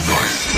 Midnight.